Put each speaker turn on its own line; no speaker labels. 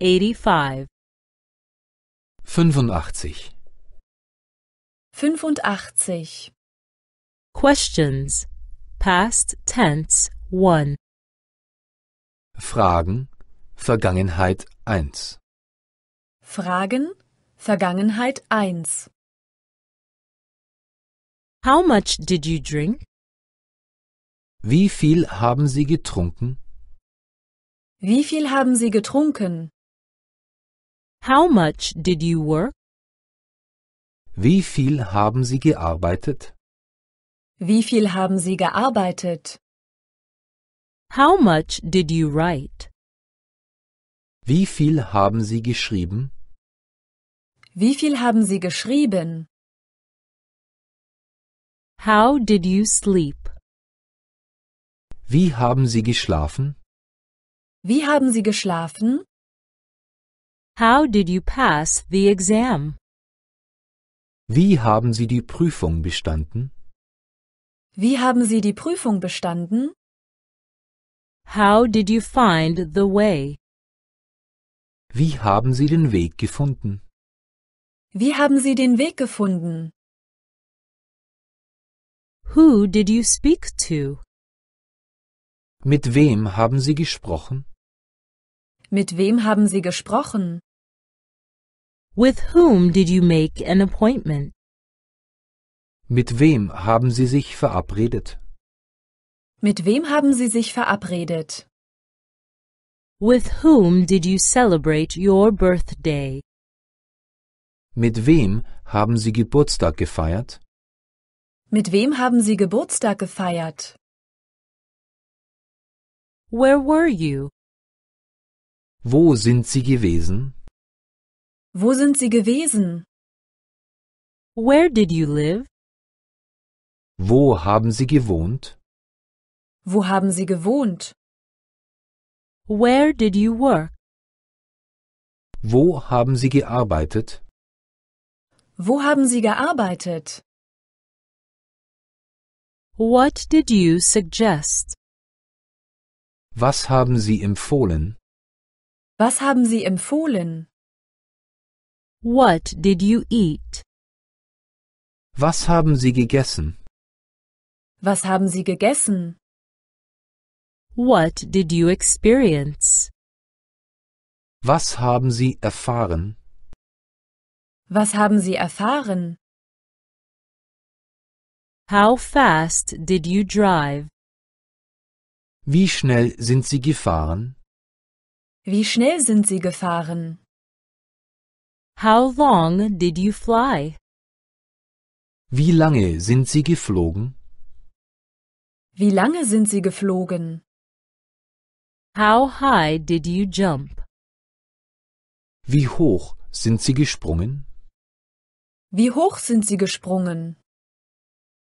85.
85.
85.
Questions. Past tense 1.
Fragen. Vergangenheit 1.
Fragen. Vergangenheit 1.
How much did you drink?
Wie viel haben Sie getrunken?
Wie viel haben Sie getrunken?
How much did you work?
Wie viel haben Sie gearbeitet?
Wie viel haben Sie gearbeitet?
How much did you write?
Wie viel haben Sie geschrieben?
Wie viel haben Sie geschrieben?
How did you sleep?
Wie haben Sie geschlafen?
Wie haben Sie geschlafen?
How did you pass the exam?
Wie haben Sie die Prüfung bestanden?
Wie haben Sie die Prüfung bestanden?
How did you find the way?
Wie haben Sie den Weg gefunden?
Wie haben Sie den Weg gefunden?
Who did you speak to?
Mit wem haben Sie gesprochen?
Mit wem haben Sie gesprochen?
With whom did you make an appointment?
Mit wem haben Sie sich verabredet?
Mit wem haben Sie sich verabredet?
With whom did you celebrate your birthday?
Mit wem haben Sie Geburtstag gefeiert?
Mit wem haben Sie Geburtstag gefeiert?
Where were you?
Wo sind Sie gewesen?
Wo sind Sie gewesen?
Where did you live?
Wo haben Sie gewohnt?
Wo haben Sie gewohnt?
Where did you work?
Wo haben Sie gearbeitet?
Wo haben Sie gearbeitet?
What did you suggest?
Was haben Sie empfohlen?
Was haben Sie empfohlen?
What did you eat?
Was haben Sie gegessen?
Was haben Sie gegessen?
What did you experience?
Was haben Sie erfahren?
Was haben Sie erfahren?
How fast did you drive?
Wie schnell sind Sie gefahren?
Wie schnell sind Sie gefahren?
How long did you fly?
Wie lange sind Sie geflogen?
Wie lange sind Sie geflogen?
How high did you jump?
Wie hoch sind Sie gesprungen?
Wie hoch sind Sie gesprungen?